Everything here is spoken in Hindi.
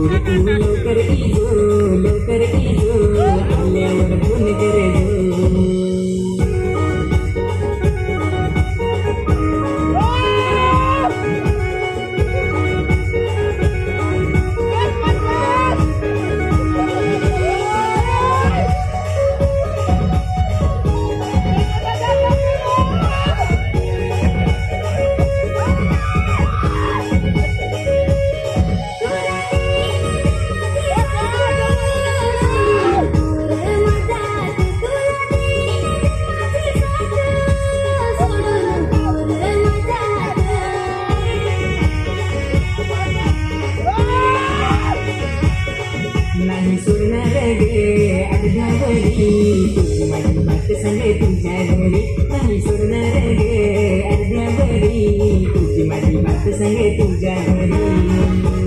ooh, ooh, ooh, ooh, Look at ooh, ooh, सुनरगे अर्धवरी तुझ मन मत संग तुझ डोरी नहीं सुनरगे अर्धवरी तुझ मन मत संग तुझ डोरी